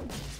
you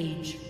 Rampage.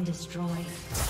Been destroyed.